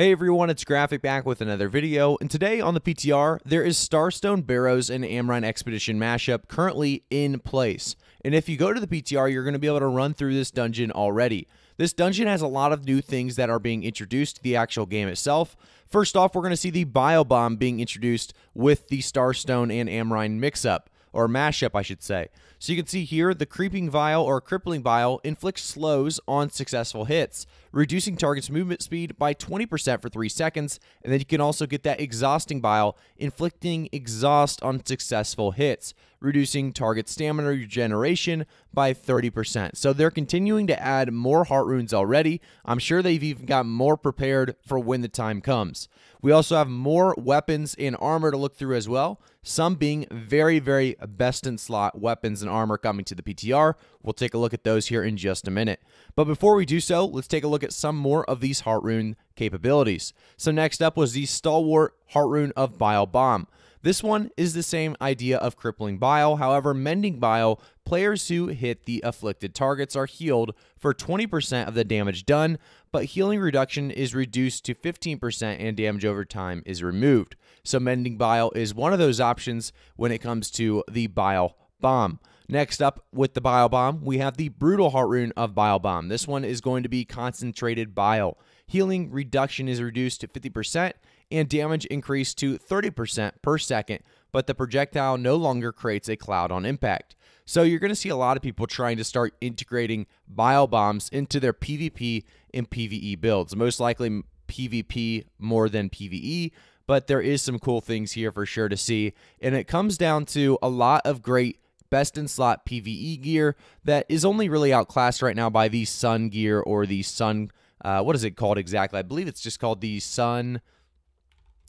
Hey everyone, it's Graphic back with another video, and today on the PTR, there is Starstone Barrows and Amrine Expedition mashup currently in place. And if you go to the PTR, you're going to be able to run through this dungeon already. This dungeon has a lot of new things that are being introduced to the actual game itself. First off, we're going to see the Bile Bomb being introduced with the Starstone and Amrine mix-up or mashup, I should say. So you can see here the Creeping Vial or Crippling Vial inflicts slows on successful hits, reducing target's movement speed by 20% for 3 seconds, and then you can also get that Exhausting Vial, inflicting exhaust on successful hits, reducing target stamina regeneration by 30%. So they're continuing to add more heart runes already. I'm sure they've even got more prepared for when the time comes. We also have more weapons and armor to look through as well, some being very, very best in slot weapons and armor coming to the PTR. We'll take a look at those here in just a minute. But before we do so, let's take a look at some more of these Heart Rune capabilities. So next up was the Stalwart Heart Rune of Bile Bomb. This one is the same idea of crippling bile. However, mending bile, players who hit the afflicted targets are healed for 20% of the damage done, but healing reduction is reduced to 15% and damage over time is removed. So mending bile is one of those options when it comes to the bile bomb. Next up with the bile bomb, we have the brutal heart rune of bile bomb. This one is going to be concentrated bile. Healing reduction is reduced to 50% and damage increased to 30% per second, but the projectile no longer creates a cloud on impact. So you're going to see a lot of people trying to start integrating bile bombs into their PvP and PvE builds. Most likely PvP more than PvE, but there is some cool things here for sure to see. And it comes down to a lot of great best in slot PvE gear that is only really outclassed right now by the Sun gear or the Sun. Uh, what is it called exactly? I believe it's just called the Sun.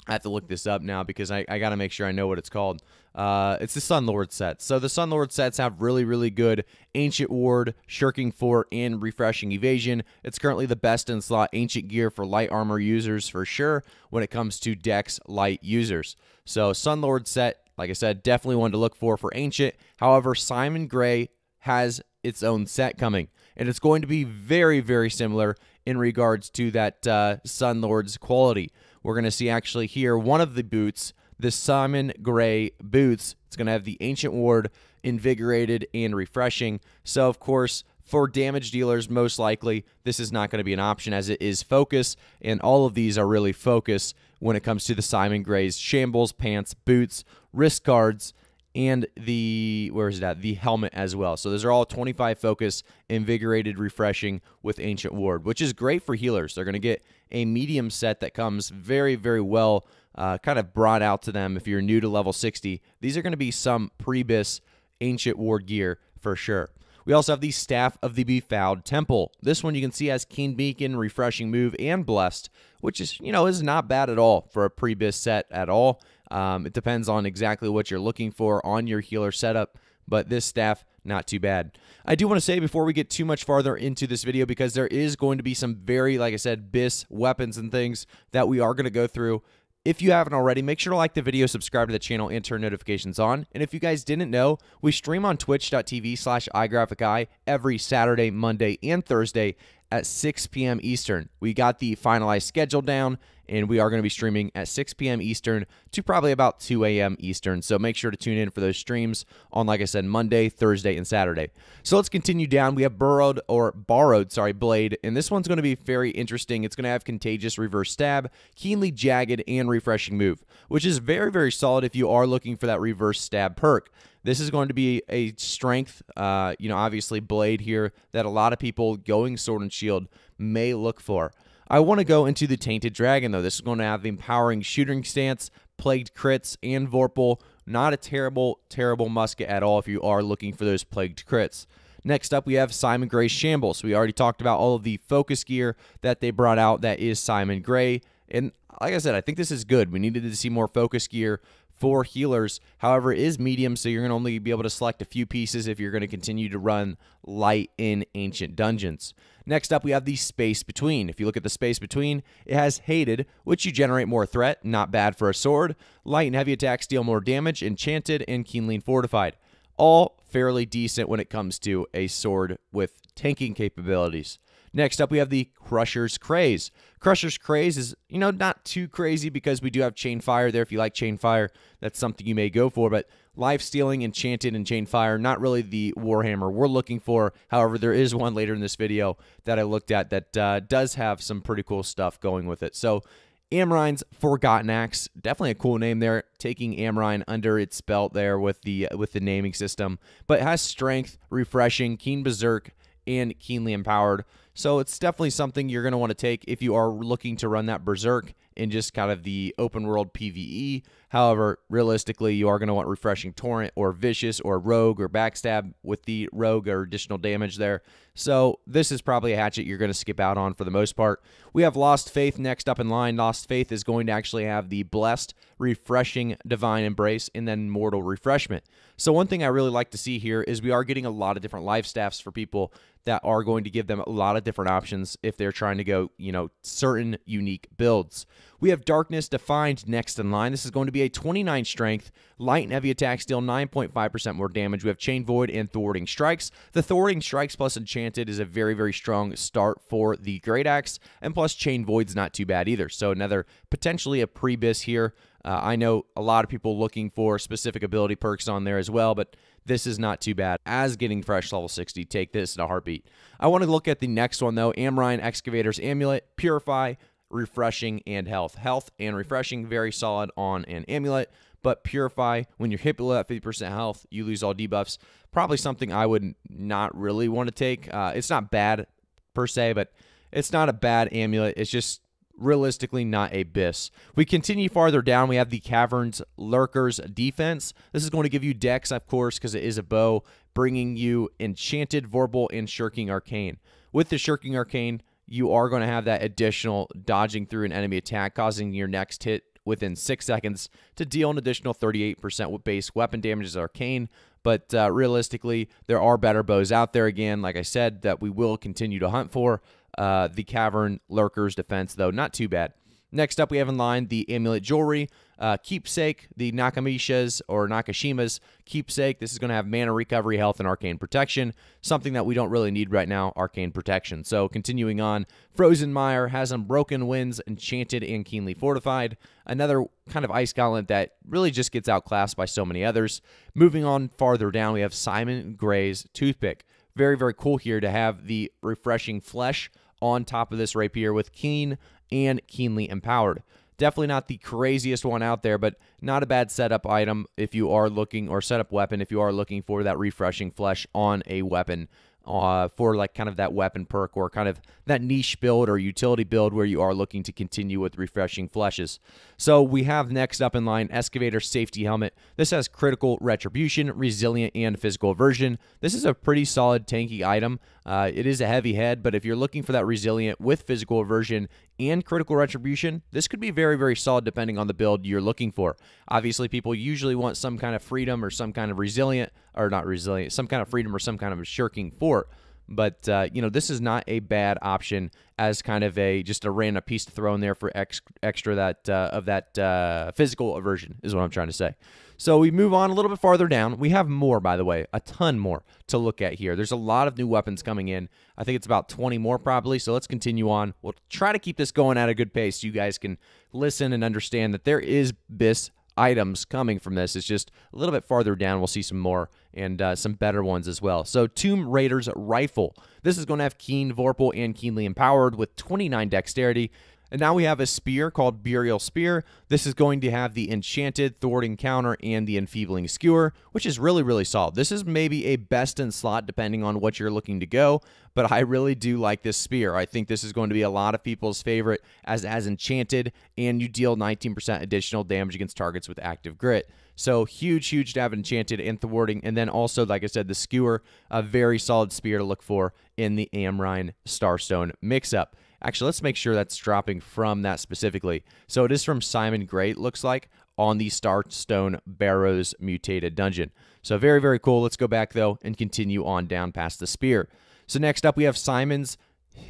I have to look this up now because I, I got to make sure I know what it's called. Uh, it's the Sun Lord sets. So the Sun Lord sets have really, really good Ancient Ward, Shirking Fort, and Refreshing Evasion. It's currently the best in slot Ancient gear for light armor users for sure when it comes to Dex light users. So Sun Lord set, like I said, definitely one to look for for Ancient. However, Simon Gray has its own set coming, and it's going to be very, very similar in regards to that uh, Sun Lord's quality. We're going to see actually here one of the boots, the Simon Gray boots. It's going to have the Ancient Ward invigorated and refreshing. So, of course, for damage dealers, most likely this is not going to be an option as it is focus, and all of these are really focus when it comes to the Simon Gray's shambles, pants, boots, wrist guards, and the where is that the helmet as well so those are all 25 focus invigorated refreshing with ancient ward which is great for healers they're going to get a medium set that comes very very well uh, kind of brought out to them if you're new to level 60 these are going to be some prebis ancient ward gear for sure we also have the Staff of the Befouled Temple. This one you can see has Keen Beacon, Refreshing Move, and Blessed, which is, you know, is not bad at all for a pre-bis set at all. Um, it depends on exactly what you're looking for on your healer setup, but this staff, not too bad. I do want to say before we get too much farther into this video, because there is going to be some very, like I said, BIS weapons and things that we are going to go through. If you haven't already, make sure to like the video, subscribe to the channel, and turn notifications on. And if you guys didn't know, we stream on twitch.tv slash igraphici every Saturday, Monday, and Thursday at 6 p.m. Eastern. We got the finalized schedule down, and we are going to be streaming at 6 p.m. Eastern to probably about 2 a.m. Eastern. So make sure to tune in for those streams on, like I said, Monday, Thursday, and Saturday. So let's continue down. We have burrowed or borrowed, sorry, blade, and this one's going to be very interesting. It's going to have contagious reverse stab, keenly jagged, and refreshing move, which is very, very solid if you are looking for that reverse stab perk. This is going to be a strength, uh, you know, obviously blade here that a lot of people going sword and shield may look for. I want to go into the Tainted Dragon, though. This is going to have the empowering shooting stance, plagued crits, and Vorpal. Not a terrible, terrible musket at all if you are looking for those plagued crits. Next up, we have Simon Gray's Shambles. We already talked about all of the focus gear that they brought out that is Simon Gray. And like I said, I think this is good. We needed to see more focus gear for healers. However, is medium, so you're going to only be able to select a few pieces if you're going to continue to run light in Ancient Dungeons. Next up, we have the space between. If you look at the space between, it has hated, which you generate more threat, not bad for a sword. Light and heavy attacks deal more damage, enchanted, and keenly fortified. All fairly decent when it comes to a sword with tanking capabilities. Next up, we have the Crusher's Craze. Crusher's Craze is, you know, not too crazy because we do have Chain Fire there. If you like Chain Fire, that's something you may go for. But Life Stealing, Enchanted, and Chain Fire, not really the Warhammer we're looking for. However, there is one later in this video that I looked at that uh, does have some pretty cool stuff going with it. So, Amrine's Forgotten Axe, definitely a cool name there. Taking Amrine under its belt there with the with the naming system, but it has strength, refreshing, keen berserk, and keenly empowered. So it's definitely something you're going to want to take if you are looking to run that Berserk in just kind of the open world PvE. However, realistically, you are going to want Refreshing Torrent or Vicious or Rogue or Backstab with the Rogue or additional damage there. So this is probably a hatchet you're going to skip out on for the most part. We have Lost Faith next up in line. Lost Faith is going to actually have the Blessed, Refreshing Divine Embrace, and then Mortal Refreshment. So one thing I really like to see here is we are getting a lot of different life staffs for people that are going to give them a lot of different options if they're trying to go, you know, certain unique builds. We have Darkness Defined next in line. This is going to be a 29 strength, light and heavy attacks deal 9.5% more damage. We have Chain Void and Thwarting Strikes. The Thwarting Strikes plus Enchanted is a very, very strong start for the Great Axe, and plus Chain Void's not too bad either. So another potentially a pre-bis here. Uh, I know a lot of people looking for specific ability perks on there as well, but this is not too bad. As getting fresh level 60, take this in a heartbeat. I want to look at the next one though Amrine Excavator's Amulet, Purify, Refreshing, and Health. Health and Refreshing, very solid on an Amulet, but Purify, when you're hit below that 50% health, you lose all debuffs. Probably something I would not really want to take. Uh, it's not bad per se, but it's not a bad amulet. It's just realistically not a BIS. We continue farther down. We have the Caverns Lurkers defense. This is going to give you Dex, of course, because it is a bow, bringing you Enchanted, Vorpal, and Shirking Arcane. With the Shirking Arcane, you are going to have that additional dodging through an enemy attack, causing your next hit within six seconds to deal an additional 38% with base weapon damage as arcane. But uh, realistically, there are better bows out there again, like I said, that we will continue to hunt for. Uh, the Cavern Lurker's defense, though, not too bad. Next up, we have in line the Amulet Jewelry, uh, Keepsake, the Nakamisha's or Nakashima's Keepsake. This is going to have mana recovery, health, and arcane protection, something that we don't really need right now, arcane protection. So continuing on, Frozen Mire has Unbroken Winds, Enchanted, and Keenly Fortified. Another kind of ice gauntlet that really just gets outclassed by so many others. Moving on farther down, we have Simon Gray's Toothpick. Very, very cool here to have the refreshing Fleche on top of this rapier with keen and keenly empowered. Definitely not the craziest one out there, but not a bad setup item if you are looking, or setup weapon if you are looking for that refreshing Fleche on a weapon uh, for like kind of that weapon perk or kind of that niche build or utility build where you are looking to continue with refreshing Fleches. So we have next up in line Excavator Safety Helmet. This has critical retribution, resilient, and physical aversion. This is a pretty solid tanky item. Uh, it is a heavy head, but if you're looking for that resilient with physical aversion and critical retribution, this could be very, very solid depending on the build you're looking for. Obviously, people usually want some kind of freedom or some kind of resilient, or not resilient, some kind of freedom or some kind of shirking fort. But uh, you know, this is not a bad option as kind of a just a random piece to throw in there for ex- extra that uh, of that uh, physical aversion is what I'm trying to say. So we move on a little bit farther down. We have more, by the way, a ton more to look at here. There's a lot of new weapons coming in. I think it's about 20 more probably. So let's continue on. We'll try to keep this going at a good pace so you guys can listen and understand that there is BIS items coming from this. It's just a little bit farther down. We'll see some more and uh, some better ones as well. So, Tomb Raider's Rifle. This is going to have Keen, Vorpal, and Keenly Empowered with 29 dexterity. And now we have a spear called Burial Spear. This is going to have the Enchanted, Thwarting Counter, and the Enfeebling Skewer, which is really, really solid. This is maybe a best in slot depending on what you're looking to go, but I really do like this spear. I think this is going to be a lot of people's favorite as, as Enchanted, and you deal 19% additional damage against targets with Active Grit. So huge, huge to have Enchanted and Thwarting. And then also, like I said, the Skewer, a very solid spear to look for in the Amrine Starstone mix-up. Actually, let's make sure that's dropping from that specifically. So it is from Simon Gray, looks like, on the Starstone Barrows mutated dungeon. So very, very cool. Let's go back, though, and continue on down past the spear. So next up, we have Simon's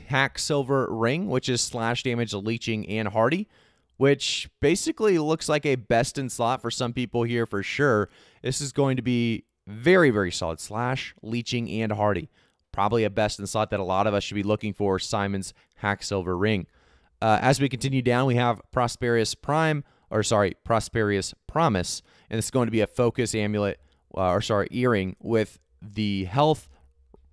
Hack Silver Ring, which is slash damage, leeching, and hardy, which basically looks like a best in slot for some people here for sure. This is going to be very, very solid slash, leeching, and hardy probably a best in slot that a lot of us should be looking for Simon's Hacksilver Ring. Uh, as we continue down, we have Prosperius Prime, or sorry, Prosperius Promise, and it's going to be a focus amulet, uh, or sorry, earring with the health,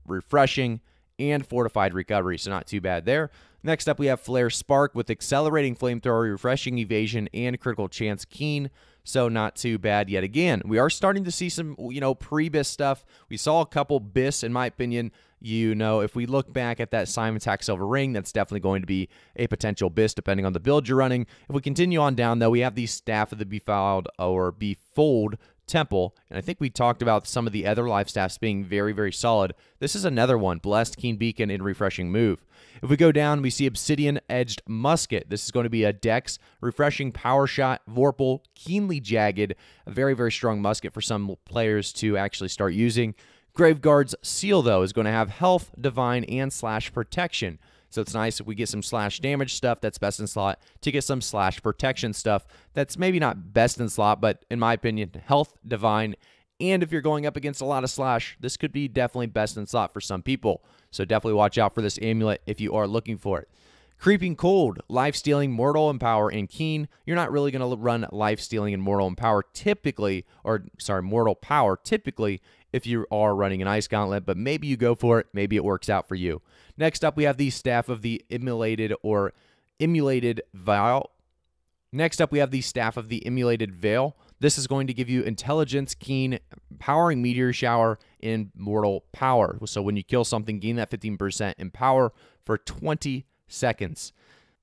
refreshing, and fortified recovery. So not too bad there. Next up, we have Flare Spark with accelerating flamethrower, refreshing evasion, and critical chance keen. So not too bad yet again. We are starting to see some, you know, pre-BIS stuff. We saw a couple BIS, in my opinion. You know, if we look back at that Simon Silver ring, that's definitely going to be a potential BIS depending on the build you're running. If we continue on down, though, we have the Staff of the Befouled or Befold Temple, and I think we talked about some of the other life staffs being very, very solid. This is another one, Blessed Keen Beacon and Refreshing Move. If we go down, we see Obsidian Edged Musket. This is going to be a Dex, Refreshing Power Shot, Vorpal, Keenly Jagged, a very, very strong musket for some players to actually start using. Graveguard's Seal, though, is going to have Health, Divine, and Slash Protection. So it's nice if we get some slash damage stuff that's best in slot to get some slash protection stuff that's maybe not best in slot, but in my opinion, health, divine, and if you're going up against a lot of slash, this could be definitely best in slot for some people. So definitely watch out for this amulet if you are looking for it. Creeping Cold, Life Stealing, Mortal and Power, and Keen. You're not really going to run Life Stealing and Mortal Empower typically, or sorry, Mortal Power typically if you are running an Ice Gauntlet, but maybe you go for it. Maybe it works out for you. Next up, we have the Staff of the Emulated or Emulated Veil. Next up, we have the Staff of the Emulated Veil. This is going to give you Intelligence, Keen, Powering Meteor Shower, and Mortal Power. So when you kill something, gain that 15% in power for 20 seconds.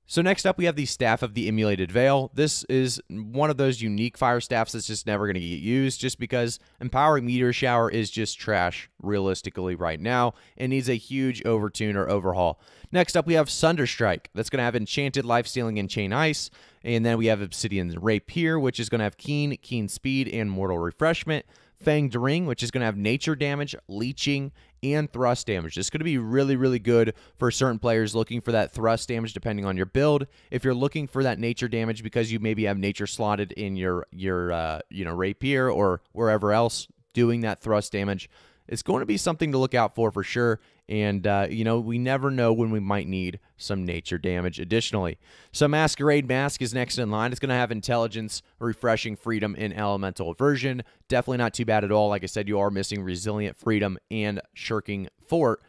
So next up, we have the Staff of the Emulated Veil. This is one of those unique fire staffs that's just never going to get used just because Empowering Meteor Shower is just trash realistically right now and needs a huge overtune or overhaul. Next up, we have Sunderstrike. That's going to have Enchanted Life Stealing and Chain Ice. And then we have Obsidian Rapier, which is going to have Keen, Keen Speed, and Mortal Refreshment. Fanged Ring, which is going to have nature damage, leeching, and thrust damage. This is going to be really, really good for certain players looking for that thrust damage depending on your build. If you're looking for that nature damage because you maybe have nature slotted in your your uh, you know rapier or wherever else doing that thrust damage, it's going to be something to look out for for sure. And, uh, you know, we never know when we might need some nature damage additionally. So, Masquerade Mask is next in line. It's going to have intelligence, refreshing freedom, and elemental aversion. Definitely not too bad at all. Like I said, you are missing resilient freedom and shirking fort,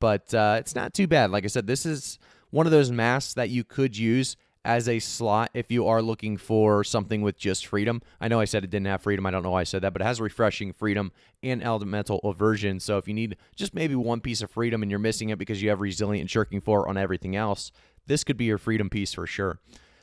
but uh, it's not too bad. Like I said, this is one of those masks that you could use as a slot if you are looking for something with just freedom. I know I said it didn't have freedom. I don't know why I said that, but it has refreshing freedom and elemental aversion. So if you need just maybe one piece of freedom and you're missing it because you have resilient and shirking fort on everything else, this could be your freedom piece for sure.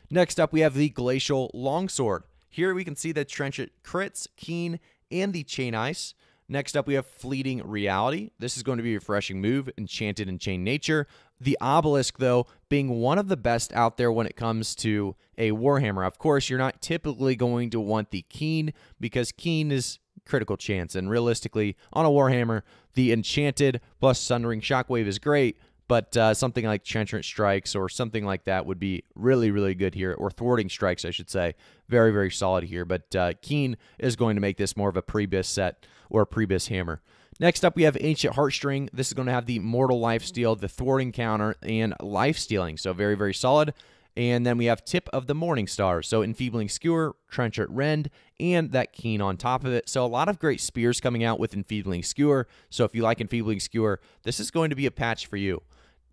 Next up, we have the Glacial Longsword. Here we can see the Trenchant crits, keen, and the chain ice. Next up, we have Fleeting Reality. This is going to be a refreshing move, Enchanted and Chain Nature. The Obelisk, though, being one of the best out there when it comes to a Warhammer. Of course, you're not typically going to want the Keen because Keen is critical chance. And realistically, on a Warhammer, the Enchanted plus Sundering Shockwave is great, but uh, something like Trenchant Strikes or something like that would be really, really good here, or Thwarting Strikes, I should say. Very, very solid here. But uh, Keen is going to make this more of a pre-bis set or a pre-bis hammer. Next up, we have Ancient Heartstring. This is going to have the Mortal Life Steal, the Thwarting Counter, and Life Stealing. So very, very solid. And then we have Tip of the Morning Star. So Enfeebling Skewer, Trenchant Rend, and that Keen on top of it. So a lot of great spears coming out with Enfeebling Skewer. So if you like Enfeebling Skewer, this is going to be a patch for you.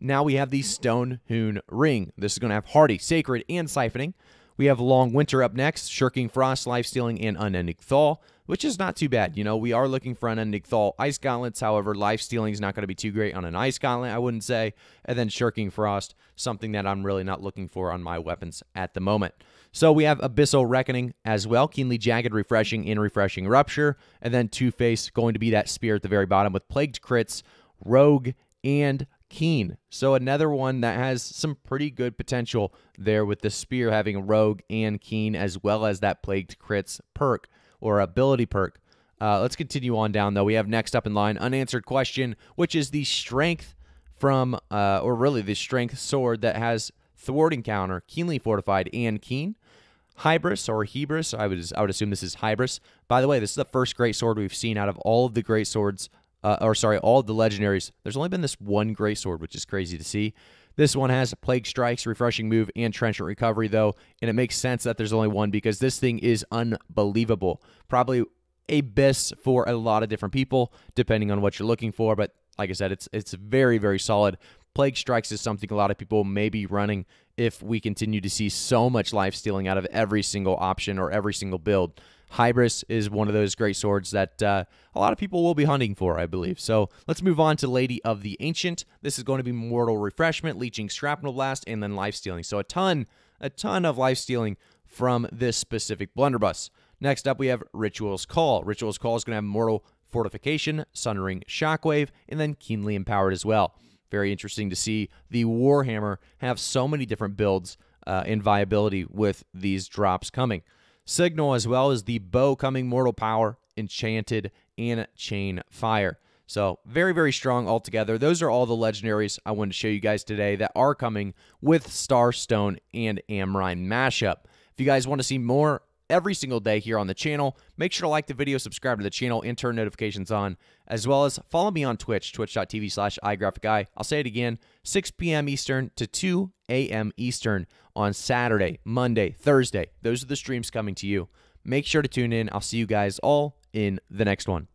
Now we have the Stone Hewn Ring. This is going to have Hardy, Sacred, and Siphoning. We have Long Winter up next, Shirking Frost, Life Stealing, and Unending Thaw, which is not too bad. You know, we are looking for Unending Thaw. Ice Gauntlets, however, Life Stealing is not going to be too great on an Ice Gauntlet, I wouldn't say. And then Shirking Frost, something that I'm really not looking for on my weapons at the moment. So we have Abyssal Reckoning as well, Keenly Jagged, Refreshing, and Refreshing Rupture. And then Two Face going to be that spear at the very bottom with Plagued Crits, Rogue, and Keen. So another one that has some pretty good potential there with the Spear having Rogue and Keen as well as that Plagued Crits perk or ability perk. Uh, let's continue on down though. We have next up in line unanswered question, which is the strength from, uh, or really the strength sword that has thwarting counter, keenly fortified, and keen. Hybris or Hebris, I would I would assume this is Hybris. By the way, this is the first great sword we've seen out of all of the great swords uh, or sorry, all of the legendaries. There's only been this one great sword, which is crazy to see. This one has Plague Strikes, Refreshing Move, and Trenchant Recovery, though, and it makes sense that there's only one because this thing is unbelievable. Probably a BIS for a lot of different people, depending on what you're looking for, but like I said, it's it's very, very solid. Plague Strikes is something a lot of people may be running if we continue to see so much life stealing out of every single option or every single build. Hybris is one of those great swords that uh, a lot of people will be hunting for, I believe. So let's move on to Lady of the Ancient. This is going to be Mortal Refreshment, Leeching Shrapnel Blast, and then Life Stealing. So a ton, a ton of life stealing from this specific blunderbuss. Next up, we have Ritual's Call. Ritual's Call is going to have Mortal Fortification, Sundering Shockwave, and then Keenly Empowered as well. Very interesting to see the Warhammer have so many different builds uh, and viability with these drops coming. Signal, as well as the bow coming Mortal Power, Enchanted, and Chain Fire. So, very, very strong altogether. Those are all the legendaries I wanted to show you guys today that are coming with Starstone and Amrine mashup. If you guys want to see more every single day here on the channel. Make sure to like the video, subscribe to the channel, and turn notifications on, as well as follow me on Twitch, twitch.tv slash igraphici. I'll say it again, 6 p.m. Eastern to 2 a.m. Eastern on Saturday, Monday, Thursday. Those are the streams coming to you. Make sure to tune in. I'll see you guys all in the next one.